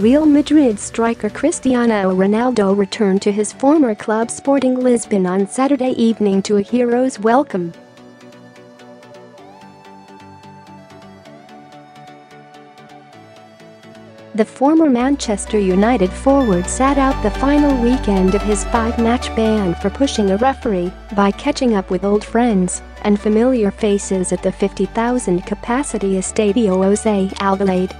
Real Madrid striker Cristiano Ronaldo returned to his former club Sporting Lisbon on Saturday evening to a hero's welcome. The former Manchester United forward sat out the final weekend of his five-match ban for pushing a referee by catching up with old friends and familiar faces at the 50,000-capacity Estadio José Alvalade.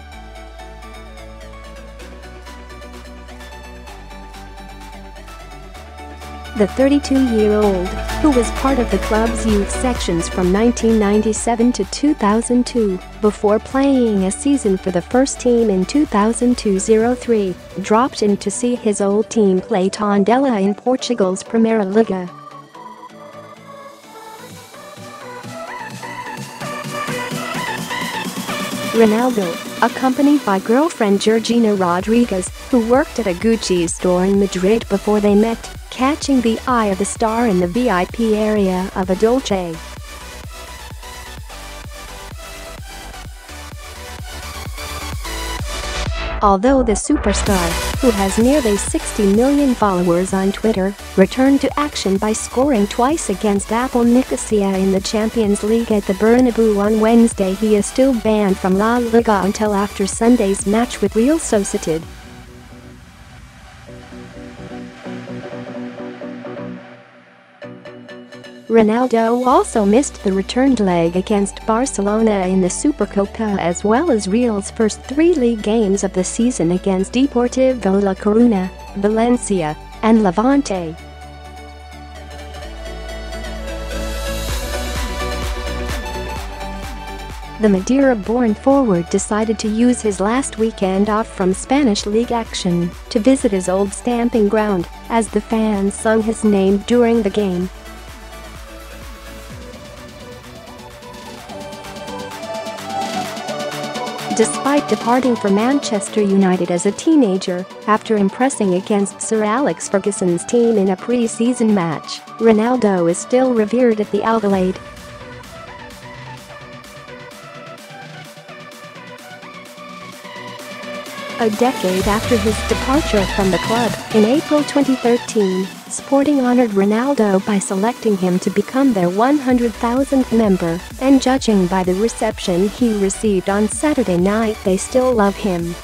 The 32-year-old, who was part of the club's youth sections from 1997 to 2002 before playing a season for the first team in 2002-03, dropped in to see his old team play Tondela in Portugal's Primeira Liga. Ronaldo, accompanied by girlfriend Georgina Rodriguez, who worked at a Gucci store in Madrid before they met, catching the eye of the star in the VIP area of a Dolce. Although the superstar, who has nearly 60 million followers on Twitter, returned to action by scoring twice against APOEL Nicosia in the Champions League at the Bernabeu on Wednesday he is still banned from La Liga until after Sunday's match with Real Sociedad. Ronaldo also missed the returned leg against Barcelona in the Supercopa as well as Real's first three league games of the season against Deportivo La Coruña, Valencia, and Levante. The Madeira-born forward decided to use his last weekend off from Spanish league action to visit his old stamping ground as the fans sung his name during the game. Despite departing for Manchester United as a teenager after impressing against Sir Alex Ferguson's team in a pre-season match, Ronaldo is still revered at the Alvalade A decade after his departure from the club, in April 2013, Sporting honored Ronaldo by selecting him to become their 100,000th member, and judging by the reception he received on Saturday night they still love him.